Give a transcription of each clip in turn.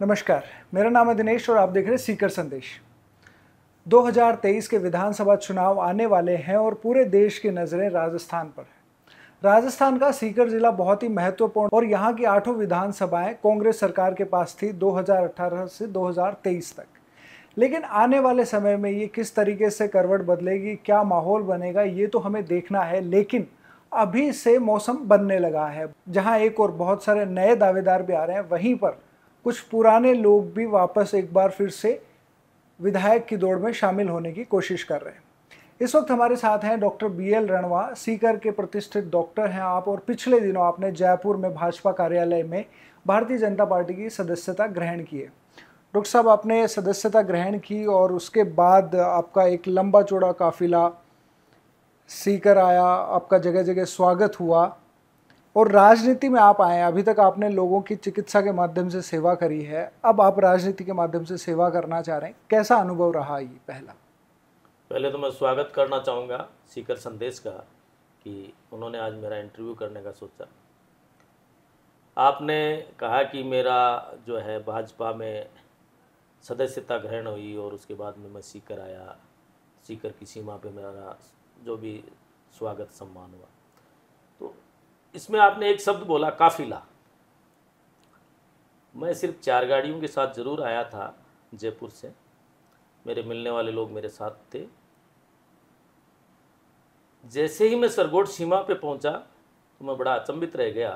नमस्कार, मेरा नाम है दिनेश और आप देख रहे हैं सीकर संदेश। 2023 के विधानसभा चुनाव आने वाले हैं और पूरे देश की नज़रें राजस्थान पर है। राजस्थान का सीकर जिला बहुत ही महत्वपूर्ण और यहाँ की आठों विधानसभाएँ कांग्रेस सरकार के पास थी 2018 से 2023 तक। लेकिन आने वाले समय में ये किस तरीके से करवट बदलेगी, क्या माहौल बनेगा, ये तो हमें देखना है, लेकिन अभी से मौसम बनने लगा है। जहाँ एक और बहुत सारे नए दावेदार भी आ रहे हैं, वहीं पर कुछ पुराने लोग भी वापस एक बार फिर से विधायक की दौड़ में शामिल होने की कोशिश कर रहे हैं। इस वक्त हमारे साथ हैं doctor B L Ranwa, Sikar के प्रतिष्ठित डॉक्टर हैं आप, और पिछले दिनों आपने जयपुर में भाजपा कार्यालय में भारतीय जनता पार्टी की सदस्यता ग्रहण की है। डॉक्टर साहब, आपने सदस्यता ग्रहण की और उसके बाद आपका एक लंबा चौड़ा काफिला सीकर आया, आपका जगह जगह स्वागत हुआ। और राजनीति में आप आए अभी तक आपने लोगों की चिकित्सा के माध्यम से सेवा करी है, अब आप राजनीति के माध्यम से सेवा करना चाह रहे हैं, कैसा अनुभव रहा ये पहला? पहले तो मैं स्वागत करना चाहूँगा सीकर संदेश का कि उन्होंने आज मेरा इंटरव्यू करने का सोचा। आपने कहा कि मेरा जो है भाजपा में सदस्यता ग्रहण हुई और उसके बाद में मैं सीकर आया। सीकर की सीमा पे मेरा जो भी स्वागत सम्मान हुआ। इसमें आपने एक शब्द बोला काफिला। मैं सिर्फ़ चार गाड़ियों के साथ ज़रूर आया था जयपुर से। मेरे मिलने वाले लोग मेरे साथ थे। जैसे ही मैं सरगोट सीमा पे पहुँचा तो मैं बड़ा अचंभित रह गया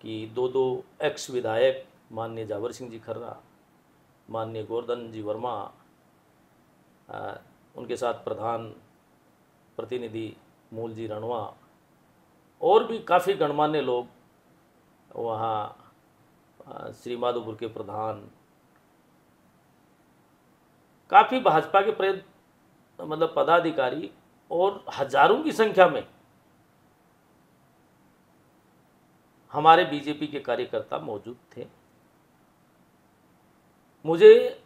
कि दो दो एक्स विधायक माननीय जावर सिंह जी खर्रा माननीय गोवर्धन जी वर्मा आ, उनके साथ प्रधान प्रतिनिधि मूल जी रणवा और भी काफ़ी गणमान्य लोग वहाँ श्री माधोपुर के प्रधान, काफ़ी भाजपा के प्रेत मतलब पदाधिकारी और हज़ारों की संख्या में हमारे बीजेपी के कार्यकर्ता मौजूद थे। मुझे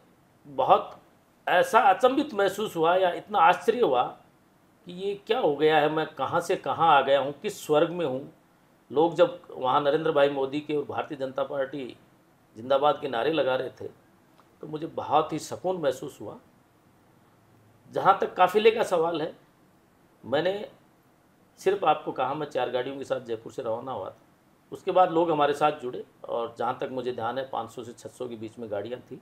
बहुत ऐसा अचंभित महसूस हुआ या इतना आश्चर्य हुआ कि ये क्या हो गया है? मैं कहाँ से कहाँ आ गया हूँ? किस स्वर्ग में हूँ? लोग जब वहाँ नरेंद्र भाई मोदी के और भारतीय जनता पार्टी जिंदाबाद के नारे लगा रहे थे तो मुझे बहुत ही सुकून महसूस हुआ। जहाँ तक काफिले का सवाल है, मैंने सिर्फ़ आपको कहा, मैं चार गाड़ियों के साथ जयपुर से रवाना हुआ था। उसके बाद लोग हमारे साथ जुड़े और जहाँ तक मुझे ध्यान है 500 से 600 के बीच में गाड़ियाँ थी।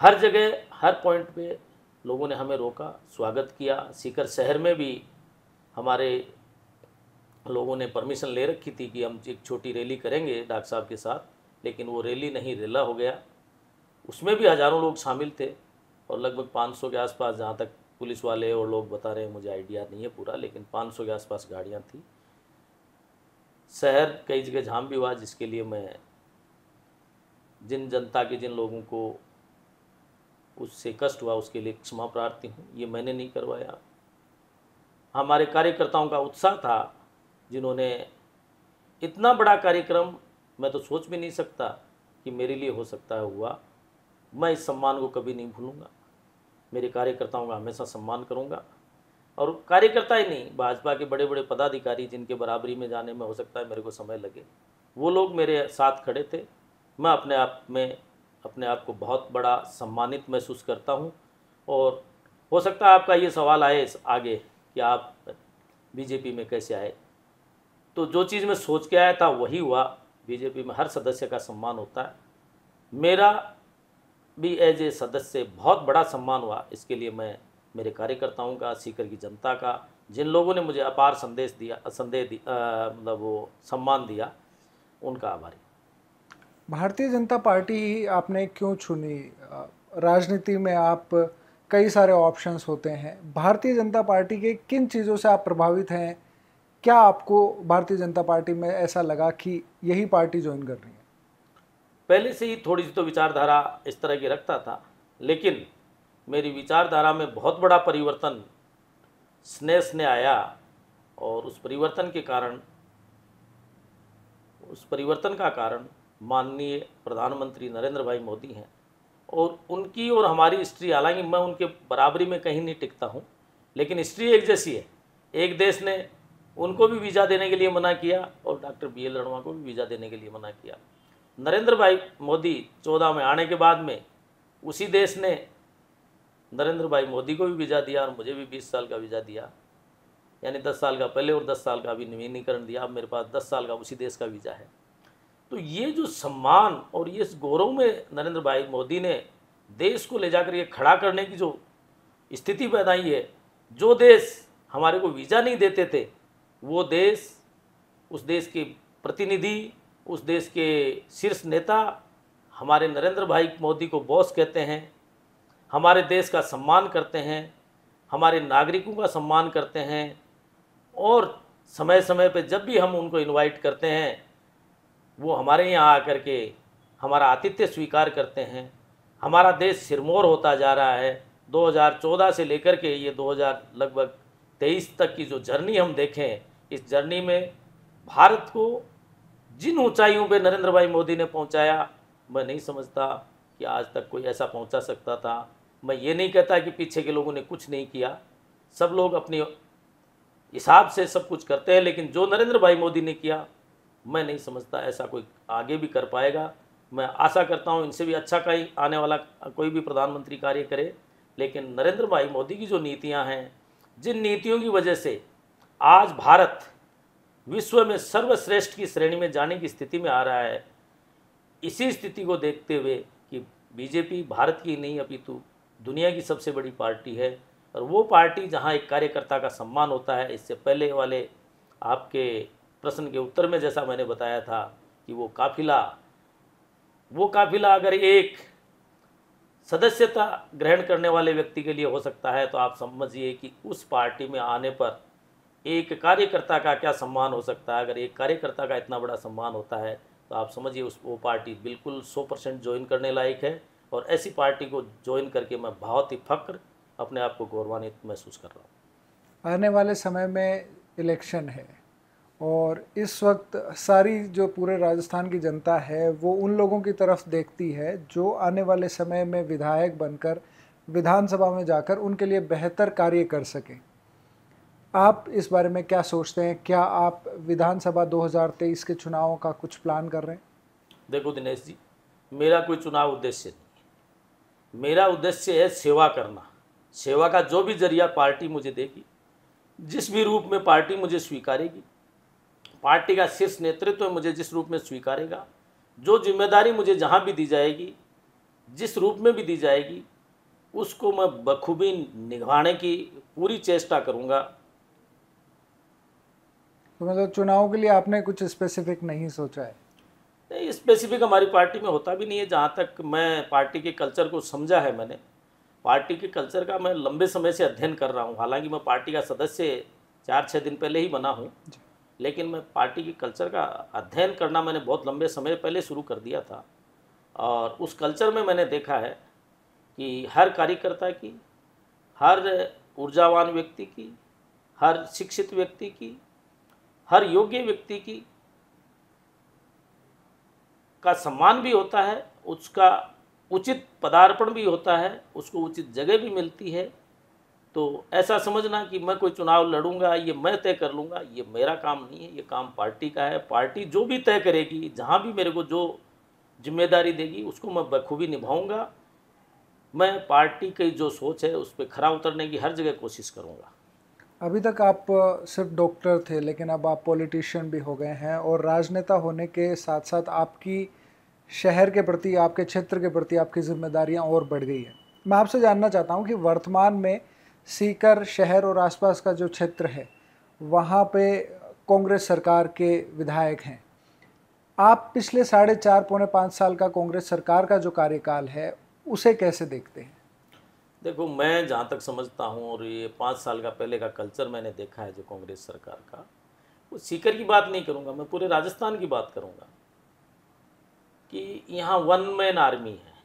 हर जगह, हर पॉइंट पे लोगों ने हमें रोका, स्वागत किया। सीकर शहर में भी हमारे लोगों ने परमिशन ले रखी थी कि हम एक छोटी रैली करेंगे डॉक्टर साहब के साथ, लेकिन वो रैली नहीं, रेला हो गया। उसमें भी हज़ारों लोग शामिल थे और लगभग 500 के आसपास, जहाँ तक पुलिस वाले और लोग बता रहे हैं, मुझे आइडिया नहीं है पूरा, लेकिन 500 के आसपास गाड़ियाँ थी। शहर कई जगह जाम भी हुआ जिसके लिए मैं जिन जनता के जिन लोगों को उससे कष्ट हुआ, उसके लिए क्षमा प्रार्थी हूँ। ये मैंने नहीं करवाया। हमारे कार्यकर्ताओं का उत्साह था, जिन्होंने इतना बड़ा कार्यक्रम, मैं तो सोच भी नहीं सकता कि मेरे लिए हो सकता है हुआ। मैं इस सम्मान को कभी नहीं भूलूँगा। मेरे कार्यकर्ताओं का हमेशा सम्मान करूँगा। और कार्यकर्ता ही नहीं, भाजपा के बड़े बड़े पदाधिकारी जिनके बराबरी में जाने में हो सकता है, मेरे को समय लगे। वो लोग मेरे साथ खड़े थे। मैं अपने आप में अपने आप को बहुत बड़ा सम्मानित महसूस करता हूँ। और हो सकता है आपका ये सवाल आए आगे कि आप बीजेपी में कैसे आए। तो जो चीज़ मैं सोच के आया था वही हुआ। बीजेपी में हर सदस्य का सम्मान होता है। मेरा भी एज ए सदस्य बहुत बड़ा सम्मान हुआ। इसके लिए मैं मेरे कार्यकर्ताओं का, सीकर की जनता का, जिन लोगों ने मुझे अपार संदेश दिया, संदेह मतलब वो सम्मान दिया, उनका आभारी भारतीय जनता पार्टी ही आपने क्यों चुनी? राजनीति में आप कई सारे ऑप्शंस होते हैं। भारतीय जनता पार्टी के किन चीज़ों से आप प्रभावित हैं? क्या आपको भारतीय जनता पार्टी में ऐसा लगा कि यही पार्टी ज्वाइन कर रही है? पहले से ही थोड़ी सी तो विचारधारा इस तरह की रखता था, लेकिन मेरी विचारधारा में बहुत बड़ा परिवर्तन स्नेह स्नेह आया और उस परिवर्तन के कारण, उस परिवर्तन का कारण माननीय प्रधानमंत्री नरेंद्र भाई मोदी हैं। और उनकी और हमारी हिस्ट्री हालाँकि मैं उनके बराबरी में कहीं नहीं टिकता हूँ, लेकिन हिस्ट्री एक जैसी है। एक देश ने उनको भी वीज़ा देने के लिए मना किया और डॉक्टर बी एल रणवा को भी वीज़ा देने के लिए मना किया। नरेंद्र भाई मोदी चौदह में आने के बाद में उसी देश ने नरेंद्र भाई मोदी को भी वीज़ा दिया और मुझे भी बीस साल का वीज़ा दिया। यानी दस साल का पहले और दस साल का अभी नवीनीकरण दिया। अब मेरे पास दस साल का उसी देश का वीज़ा है। तो ये जो सम्मान और ये इस गौरव में नरेंद्र भाई मोदी ने देश को ले जाकर ये खड़ा करने की जो स्थिति बनाई है, जो देश हमारे को वीज़ा नहीं देते थे, वो देश, उस देश के प्रतिनिधि, उस देश के शीर्ष नेता हमारे नरेंद्र भाई मोदी को बॉस कहते हैं, हमारे देश का सम्मान करते हैं, हमारे नागरिकों का सम्मान करते हैं और समय समय पे जब भी हम उनको इनवाइट करते हैं वो हमारे यहाँ आकर के हमारा आतिथ्य स्वीकार करते हैं। हमारा देश सिरमौर होता जा रहा है। 2014 से लेकर के ये 2000 लगभग 23 तक की जो जर्नी हम देखें, इस जर्नी में भारत को जिन ऊंचाइयों पे नरेंद्र भाई मोदी ने पहुँचाया, मैं नहीं समझता कि आज तक कोई ऐसा पहुँचा सकता था। मैं ये नहीं कहता कि पीछे के लोगों ने कुछ नहीं किया। सब लोग अपने हिसाब से सब कुछ करते हैं, लेकिन जो नरेंद्र भाई मोदी ने किया मैं नहीं समझता ऐसा कोई आगे भी कर पाएगा। मैं आशा करता हूँ इनसे भी अच्छा कहीं आने वाला कोई भी प्रधानमंत्री कार्य करे। लेकिन नरेंद्र भाई मोदी की जो नीतियाँ हैं, जिन नीतियों की वजह से आज भारत विश्व में सर्वश्रेष्ठ की श्रेणी में जाने की स्थिति में आ रहा है, इसी स्थिति को देखते हुए कि बीजेपी भारत की नहीं, अपितु दुनिया की सबसे बड़ी पार्टी है। और वो पार्टी जहाँ एक कार्यकर्ता का सम्मान होता है, इससे पहले वाले आपके प्रश्न के उत्तर में जैसा मैंने बताया था कि वो काफिला वो काफिला अगर एक सदस्यता ग्रहण करने वाले व्यक्ति के लिए हो सकता है तो आप समझिए कि उस पार्टी में आने पर एक कार्यकर्ता का क्या सम्मान हो सकता है? अगर एक कार्यकर्ता का इतना बड़ा सम्मान होता है तो आप समझिए उस, वो पार्टी बिल्कुल सौ परसेंट ज्वाइन करने लायक है और ऐसी पार्टी को ज्वाइन करके मैं बहुत ही फक्र अपने आप को गौरवान्वित महसूस कर रहा हूँ। आने वाले समय में इलेक्शन है। और इस वक्त सारी जो पूरे राजस्थान की जनता है, वो उन लोगों की तरफ़ देखती है जो आने वाले समय में विधायक बनकर विधानसभा में जाकर उनके लिए बेहतर कार्य कर सकें। आप इस बारे में क्या सोचते हैं? क्या आप विधानसभा 2023 के चुनावों का कुछ प्लान कर रहे हैं? देखो दिनेश जी, मेरा कोई चुनाव उद्देश्य नहीं। मेरा उद्देश्य है सेवा करना। सेवा का जो भी ज़रिया पार्टी मुझे देगी, जिस भी रूप में पार्टी मुझे स्वीकारेगी पार्टी का शीर्ष नेतृत्व मुझे जिस रूप में स्वीकारेगा जो ज़िम्मेदारी मुझे जहाँ भी दी जाएगी जिस रूप में भी दी जाएगी उसको मैं बखूबी निभाने की पूरी चेष्टा करूँगा। तो मतलब चुनाव के लिए आपने कुछ स्पेसिफिक नहीं सोचा है? नहीं स्पेसिफिक हमारी पार्टी में होता भी नहीं है जहाँ तक मैं पार्टी के कल्चर को समझा है मैंने। पार्टी के कल्चर का मैं लंबे समय से अध्ययन कर रहा हूँ। हालाँकि मैं पार्टी का सदस्य चार छः दिन पहले ही बना हूँ। लेकिन मैं पार्टी के कल्चर का अध्ययन करना मैंने बहुत लंबे समय पहले शुरू कर दिया था। और उस कल्चर में मैंने देखा है कि हर कार्यकर्ता की, हर ऊर्जावान व्यक्ति की, हर शिक्षित व्यक्ति की, हर योग्य व्यक्ति की का सम्मान भी होता है, उसका उचित पदार्पण भी होता है, उसको उचित जगह भी मिलती है। तो ऐसा समझना कि मैं कोई चुनाव लड़ूँगा, ये मैं तय कर लूँगा, ये मेरा काम नहीं है, ये काम पार्टी का है। पार्टी जो भी तय करेगी, जहाँ भी मेरे को जो ज़िम्मेदारी देगी, उसको मैं बखूबी निभाऊँगा। मैं पार्टी की जो सोच है, उस पर खरा उतरने की हर जगह कोशिश करूँगा। अभी तक आप सिर्फ़ डॉक्टर थे, लेकिन अब आप पॉलिटिशियन भी हो गए हैं और राजनेता होने के साथ साथ आपकी शहर के प्रति, आपके क्षेत्र के प्रति आपकी जिम्मेदारियाँ और बढ़ गई हैं। मैं आपसे जानना चाहता हूँ कि वर्तमान में सीकर शहर और आसपास का जो क्षेत्र है, वहाँ पे कांग्रेस सरकार के विधायक हैं। आप पिछले साढ़े चार, पौने पाँच साल का कांग्रेस सरकार का जो कार्यकाल है, उसे कैसे देखते हैं? देखो, मैं जहाँ तक समझता हूँ और ये पाँच साल का पहले का कल्चर मैंने देखा है जो कांग्रेस सरकार का, वो सीकर की बात नहीं करूँगा, मैं पूरे राजस्थान की बात करूँगा कि यहाँ वन मैन आर्मी है।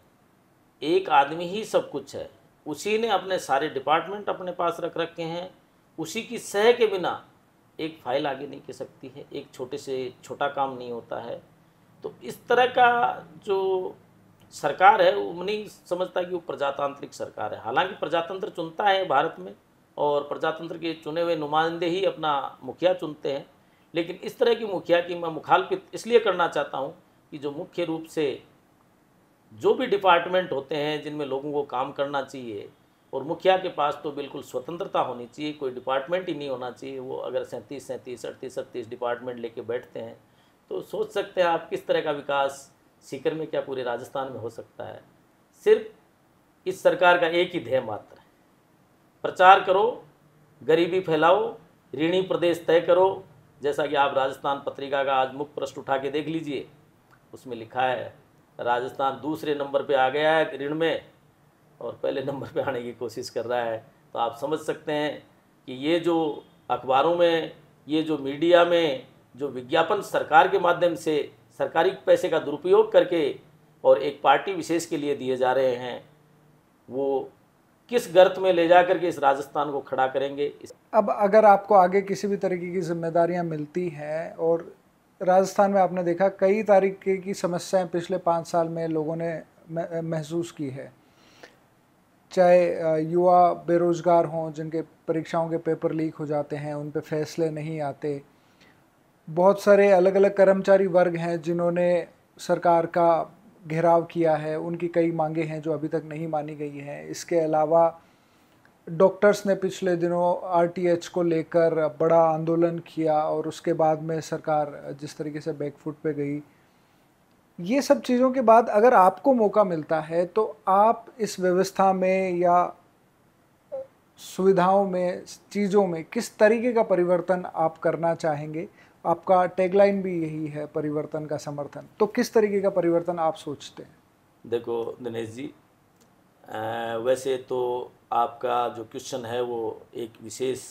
एक आदमी ही सब कुछ है। उसी ने अपने सारे डिपार्टमेंट अपने पास रख रखे हैं। उसी की सह के बिना एक फ़ाइल आगे नहीं कर सकती है। एक छोटे से, छोटा काम नहीं होता है। तो इस तरह का जो सरकार है, वो नहीं समझता कि वो प्रजातांत्रिक सरकार है। हालाँकि प्रजातंत्र चुनता है भारत में और प्रजातंत्र के चुने हुए नुमाइंदे ही अपना मुखिया चुनते हैं। लेकिन इस तरह की मुखिया की मैं मुखालफित इसलिए करना चाहता हूँ कि जो मुख्य रूप से जो भी डिपार्टमेंट होते हैं जिनमें लोगों को काम करना चाहिए और मुखिया के पास तो बिल्कुल स्वतंत्रता होनी चाहिए, कोई डिपार्टमेंट ही नहीं होना चाहिए, वो अगर सैंतीस सैंतीस, अड़तीस अड़तीस डिपार्टमेंट लेके बैठते हैं तो सोच सकते हैं आप किस तरह का विकास सीकर में क्या पूरे राजस्थान में हो सकता है। सिर्फ़ इस सरकार का एक ही ध्येय मात्र है। प्रचार करो, गरीबी फैलाओ ऋणी प्रदेश तय करो, जैसा कि आप राजस्थान पत्रिका का आज मुख्य प्रश्न उठा के देख लीजिए, उसमें लिखा है राजस्थान दूसरे नंबर पे आ गया है ऋण में और पहले नंबर पे आने की कोशिश कर रहा है। तो आप समझ सकते हैं कि ये जो अखबारों में, ये जो मीडिया में, जो विज्ञापन सरकार के माध्यम से सरकारी पैसे का दुरुपयोग करके और एक पार्टी विशेष के लिए दिए जा रहे हैं, वो किस गर्त में ले जा करके इस राजस्थान को खड़ा करेंगे? अब अगर आपको आगे किसी भी तरीके की जिम्मेदारियाँ मिलती हैं और राजस्थान में आपने देखा कई तरीके की समस्याएँ पिछले पाँच साल में लोगों ने महसूस की है। चाहे युवा बेरोज़गार हों, जिनके परीक्षाओं के पेपर लीक हो जाते हैं, उन पर फैसले नहीं आते। बहुत सारे अलग अलग कर्मचारी वर्ग हैं जिन्होंने सरकार का घेराव किया है। उनकी कई मांगे हैं जो अभी तक नहीं मानी गई हैं। इसके अलावा डॉक्टर्स ने पिछले दिनों आरटीएच को लेकर बड़ा आंदोलन किया और उसके बाद में सरकार जिस तरीके से बैकफुट पे गई। ये सब चीज़ों के बाद अगर आपको मौका मिलता है तो आप इस व्यवस्था में या सुविधाओं में, चीज़ों में किस तरीके का परिवर्तन आप करना चाहेंगे? आपका टैगलाइन भी यही है, परिवर्तन का समर्थन। तो किस तरीके का परिवर्तन आप सोचते हैं? देखो, दिनेश जी वैसे तो आपका जो क्वेश्चन है वो एक विशेष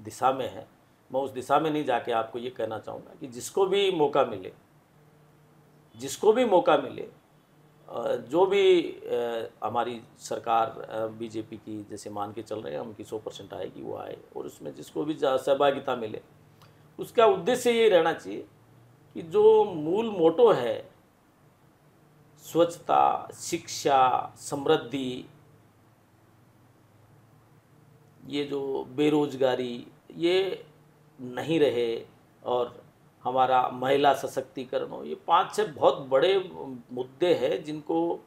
दिशा में है। मैं उस दिशा में नहीं जाके आपको ये कहना चाहूँगा कि जिसको भी मौका मिले, जिसको भी मौका मिले जो भी हमारी सरकार बीजेपी की जैसे मान के चल रहे हैं, उनकी सौ परसेंट आएगी, वो आए और उसमें जिसको भी सहभागिता मिले, उसका उद्देश्य ये रहना चाहिए कि जो मूल मोटो है स्वच्छता, शिक्षा, समृद्धि, ये जो बेरोजगारी, ये नहीं रहे और हमारा महिला सशक्तिकरण हो, ये पाँच छह बहुत बड़े मुद्दे हैं जिनको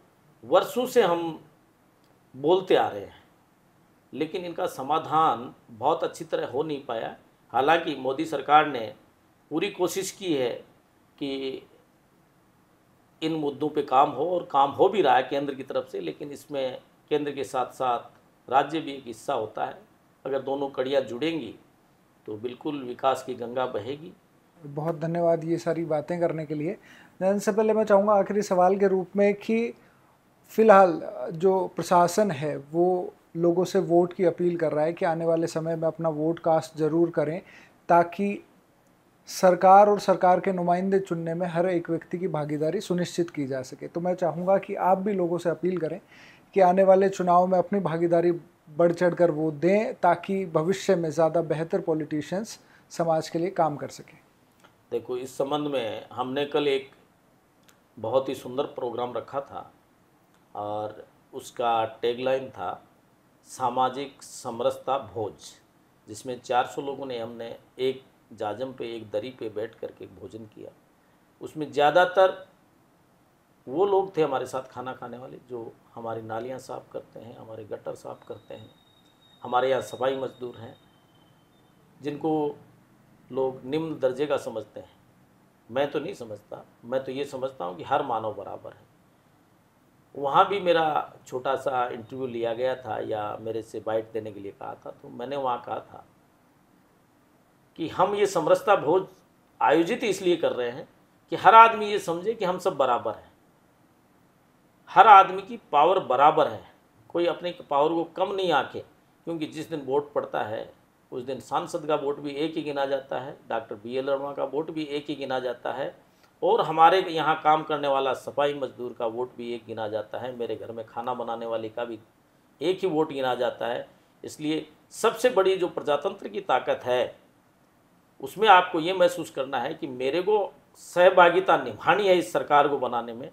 वर्षों से हम बोलते आ रहे हैं। लेकिन इनका समाधान बहुत अच्छी तरह हो नहीं पाया। हालाँकि मोदी सरकार ने पूरी कोशिश की है कि इन मुद्दों पे काम हो और काम हो भी रहा है केंद्र की तरफ़ से, लेकिन इसमें केंद्र के साथ साथ राज्य भी एक हिस्सा होता है। अगर दोनों कड़ियाँ जुड़ेंगी तो बिल्कुल विकास की गंगा बहेगी। बहुत धन्यवाद ये सारी बातें करने के लिए। इससे पहले मैं चाहूँगा आखिरी सवाल के रूप में कि फ़िलहाल जो प्रशासन है, वो लोगों से वोट की अपील कर रहा है कि आने वाले समय में अपना वोट कास्ट ज़रूर करें, ताकि सरकार और सरकार के नुमाइंदे चुनने में हर एक व्यक्ति की भागीदारी सुनिश्चित की जा सके। तो मैं चाहूँगा कि आप भी लोगों से अपील करें कि आने वाले चुनाव में अपनी भागीदारी बढ़ चढ़ कर वोट दें ताकि भविष्य में ज़्यादा बेहतर पॉलिटिशियंस समाज के लिए काम कर सकें। देखो, इस संबंध में हमने कल एक बहुत ही सुंदर प्रोग्राम रखा था और उसका टैगलाइन था सामाजिक समरसता भोज, जिसमें 400 लोगों ने हमने एक जाजम पे, एक दरी पे बैठ करके भोजन किया। उसमें ज़्यादातर वो लोग थे हमारे साथ खाना खाने वाले, जो हमारी नालियाँ साफ़ करते हैं, हमारे गटर साफ़ करते हैं, हमारे यहाँ सफ़ाई मजदूर हैं, जिनको लोग निम्न दर्जे का समझते हैं। मैं तो नहीं समझता, मैं तो ये समझता हूँ कि हर मानव बराबर है। वहाँ भी मेरा छोटा सा इंटरव्यू लिया गया था या मेरे से बाइट देने के लिए कहा था तो मैंने वहाँ कहा था कि हम ये समरसता भोज आयोजित इसलिए कर रहे हैं कि हर आदमी ये समझे कि हम सब बराबर हैं। हर आदमी की पावर बराबर है। कोई अपने पावर को कम नहीं आके, क्योंकि जिस दिन वोट पड़ता है, उस दिन सांसद का वोट भी एक ही गिना जाता है, डॉक्टर बी एल वर्मा का वोट भी एक ही गिना जाता है, और हमारे यहाँ काम करने वाला सफ़ाई मजदूर का वोट भी एक गिना जाता है, मेरे घर में खाना बनाने वाले का भी एक ही वोट गिना जाता है। इसलिए सबसे बड़ी जो प्रजातंत्र की ताकत है उसमें आपको ये महसूस करना है कि मेरे को सहभागिता निभानी है इस सरकार को बनाने में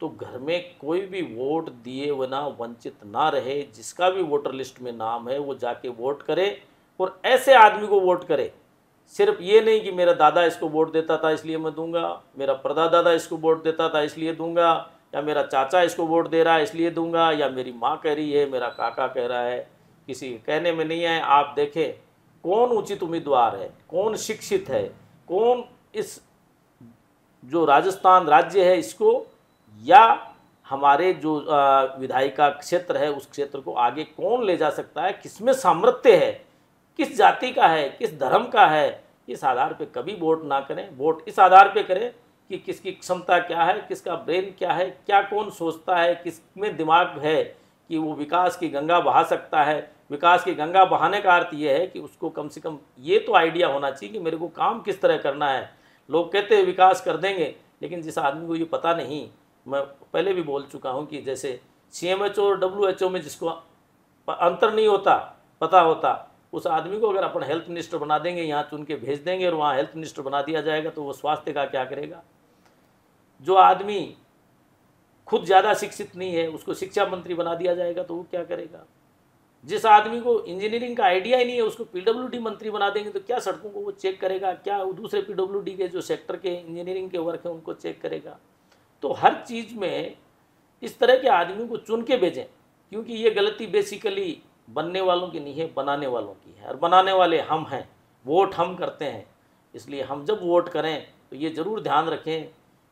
तो घर में कोई भी वोट दिए बिना वंचित ना रहे, जिसका भी वोटर लिस्ट में नाम है, वो जाके वोट करे और ऐसे आदमी को वोट करे। सिर्फ़ ये नहीं कि मेरा दादा इसको वोट देता था इसलिए मैं दूँगा, मेरा परदादा इसको वोट देता था इसलिए दूँगा, या मेरा चाचा इसको वोट दे रहा है इसलिए दूँगा, या मेरी माँ कह रही है, मेरा काका कह रहा है, किसी कहने में नहीं आए, आप देखें। कौन उचित उम्मीदवार है? कौन शिक्षित है? कौन इस जो राजस्थान राज्य है इसको या हमारे जो विधायिका क्षेत्र है उस क्षेत्र को आगे कौन ले जा सकता है? किसमें सामर्थ्य है? किस जाति का है? किस धर्म का है? इस आधार पे कभी वोट ना करें। वोट इस आधार पे करें कि किसकी क्षमता क्या है, किसका ब्रेन क्या है, क्या कौन सोचता है किसमें दिमाग है कि वो विकास की गंगा बहा सकता है विकास की गंगा बहाने का अर्थ ये है कि उसको कम से कम ये तो आइडिया होना चाहिए कि मेरे को काम किस तरह करना है। लोग कहते हैं विकास कर देंगे, लेकिन जिस आदमी को ये पता नहीं, मैं पहले भी बोल चुका हूँ कि जैसे सी एम एच ओ और डब्ल्यू एच ओ में जिसको अंतर नहीं होता, पता होता, उस आदमी को अगर अपन हेल्थ मिनिस्टर बना देंगे, यहाँ चुन के भेज देंगे और वहाँ हेल्थ मिनिस्टर बना दिया जाएगा तो वो स्वास्थ्य का क्या करेगा? जो आदमी खुद ज़्यादा शिक्षित नहीं है, उसको शिक्षा मंत्री बना दिया जाएगा तो वो क्या करेगा? जिस आदमी को इंजीनियरिंग का आइडिया ही नहीं है, उसको पीडब्ल्यूडी मंत्री बना देंगे तो क्या सड़कों को वो चेक करेगा? क्या वो दूसरे पीडब्ल्यूडी के जो सेक्टर के इंजीनियरिंग के वर्क हैं, उनको चेक करेगा? तो हर चीज़ में इस तरह के आदमी को चुन के भेजें, क्योंकि ये गलती बेसिकली बनने वालों की नहीं है, बनाने वालों की है। और बनाने वाले हम हैं, वोट हम करते हैं। इसलिए हम जब वोट करें तो ये ज़रूर ध्यान रखें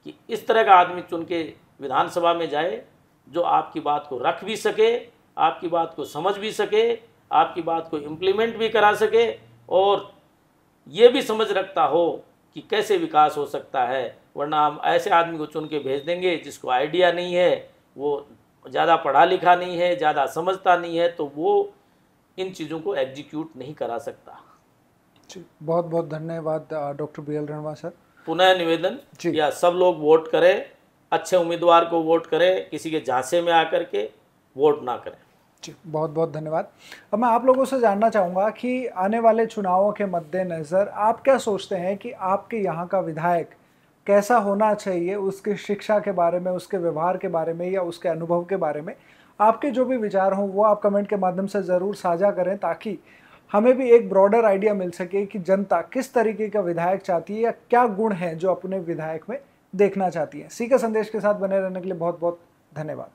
कि इस तरह का आदमी चुन के विधानसभा में जाए, जो आपकी बात को रख भी सके आपकी बात को समझ भी सके आपकी बात को इम्प्लीमेंट भी करा सके और ये भी समझ रखता हो कि कैसे विकास हो सकता है। वरना हम ऐसे आदमी को चुन के भेज देंगे जिसको आइडिया नहीं है वो ज़्यादा पढ़ा लिखा नहीं है ज़्यादा समझता नहीं है तो वो इन चीज़ों को एग्जीक्यूट नहीं करा सकता। जी बहुत बहुत धन्यवाद doctor B L Ranwa sir. पुनः निवेदन या सब लोग वोट करें अच्छे उम्मीदवार को वोट करें किसी के झांसे में आकर के वोट ना करें। जी बहुत बहुत धन्यवाद। अब मैं आप लोगों से जानना चाहूँगा कि आने वाले चुनावों के मद्देनज़र आप क्या सोचते हैं कि आपके यहाँ का विधायक कैसा होना चाहिए, उसकी शिक्षा के बारे में, उसके व्यवहार के बारे में या उसके अनुभव के बारे में? आपके जो भी विचार हों, वो आप कमेंट के माध्यम से ज़रूर साझा करें ताकि हमें भी एक ब्रॉडर आइडिया मिल सके कि जनता किस तरीके का विधायक चाहती है या क्या गुण हैं जो अपने विधायक में देखना चाहती है। सी का संदेश के साथ बने रहने के लिए बहुत बहुत धन्यवाद।